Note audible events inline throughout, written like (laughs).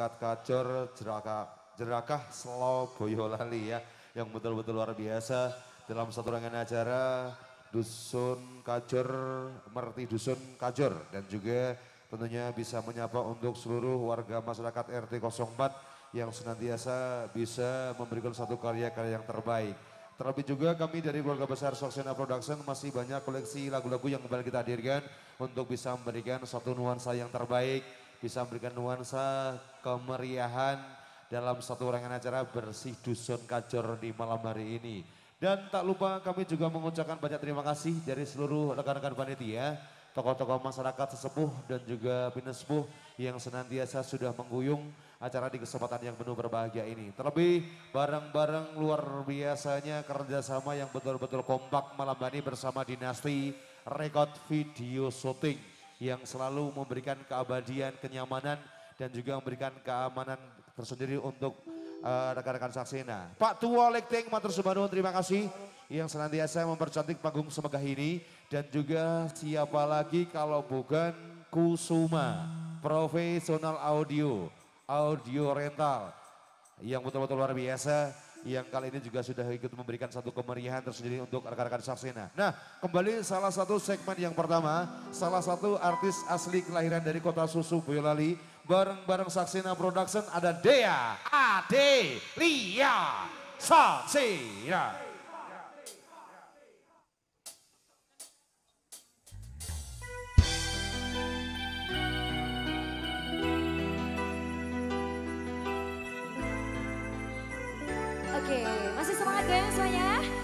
masyarakat Kajor, Jerakah, Jerakah Selo Boyolali ya. Yang betul-betul luar biasa dalam satu rangkaian acara Dusun Kajor, Merti Dusun Kajor. Dan juga tentunya bisa menyapa untuk seluruh warga masyarakat RT 04 yang senantiasa bisa memberikan satu karya-karya yang terbaik. Terlebih juga kami dari keluarga besar Soksena Production masih banyak koleksi lagu-lagu yang kembali kita hadirkan untuk bisa memberikan satu nuansa yang terbaik, bisa memberikan nuansa kemeriahan dalam satu rangkaian acara bersih dusun kajor di malam hari ini. Dan tak lupa kami juga mengucapkan banyak terima kasih dari seluruh rekan-rekan panitia, tokoh-tokoh masyarakat sesepuh dan juga pinesepuh yang senantiasa sudah mengguyung acara di kesempatan yang penuh berbahagia ini. Terlebih bareng-bareng luar biasanya kerjasama yang betul-betul kompak malam ini bersama Dinasti Record Video Shooting yang selalu memberikan keabadian, kenyamanan dan juga memberikan keamanan tersendiri untuk uh, rekan-rekan saksena. Pak Tua Lekting Matur Subhanu terima kasih yang senantiasa mempercantik panggung semegah ini dan juga siapa lagi kalau bukan Kusuma Profesional Audio audio rental yang betul-betul luar biasa yang kali ini juga sudah ikut memberikan satu kemeriahan tersendiri untuk rekan-rekan Saksena. Nah kembali salah satu segmen yang pertama, salah satu artis asli kelahiran dari kota Susu Boyolali, bareng-bareng Saksena Production ada Dea Ade Lia Saksena. Oke, masih semangat goyang semuanya?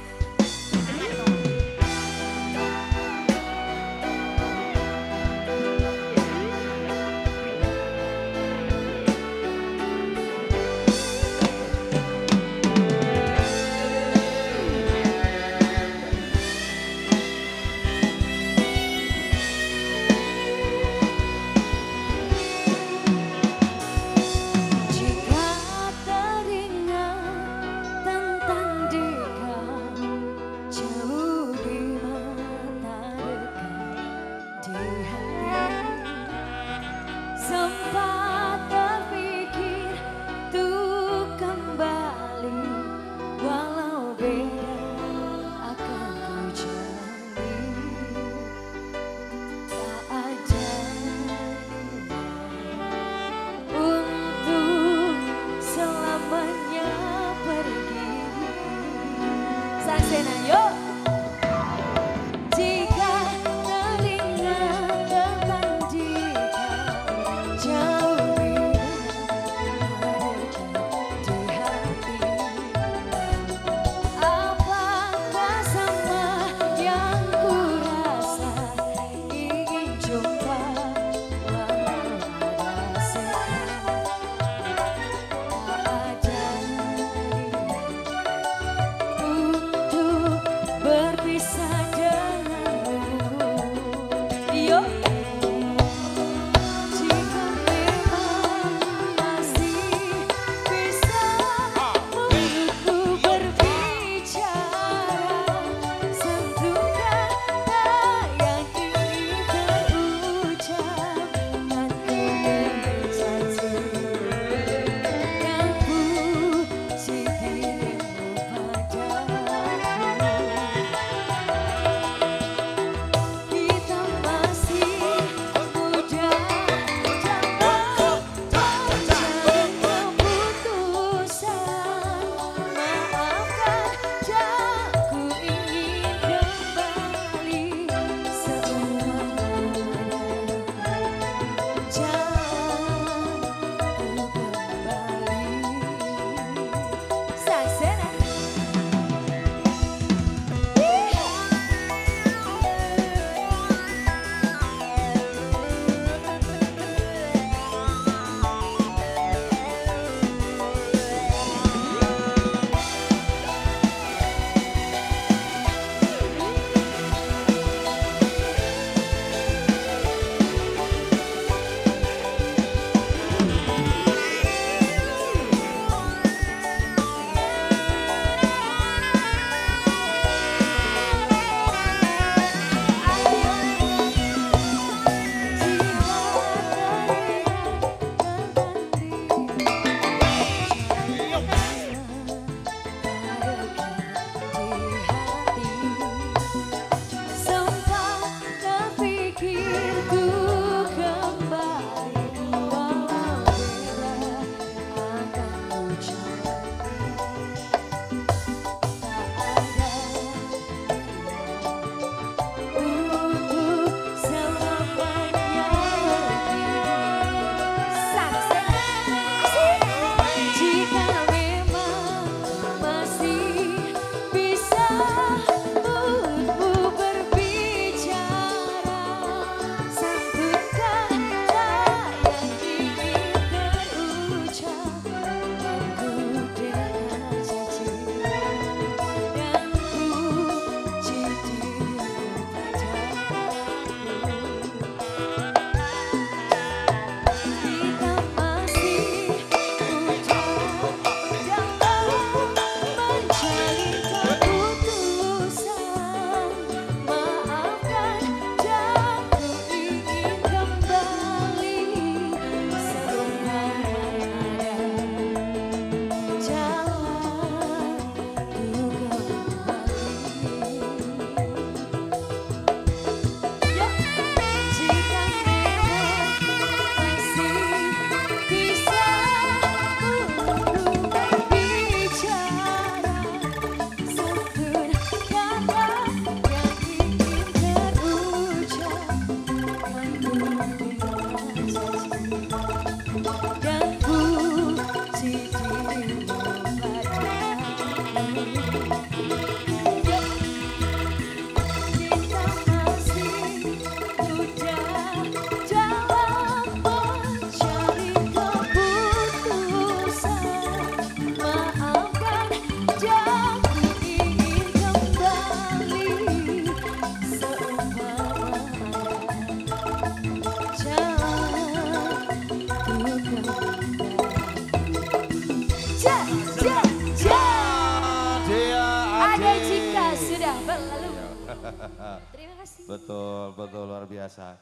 (laughs) Terima kasih. Betul, betul luar biasa.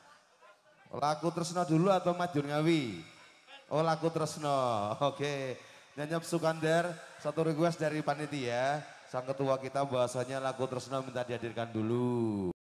Laku Tresno dulu atau Majun Ngawi? Oh laku Tresno, (laughs) oke. Nyanyap Sukandar, satu request dari panitia. Sang ketua kita bahasanya laku Tresno minta dihadirkan dulu.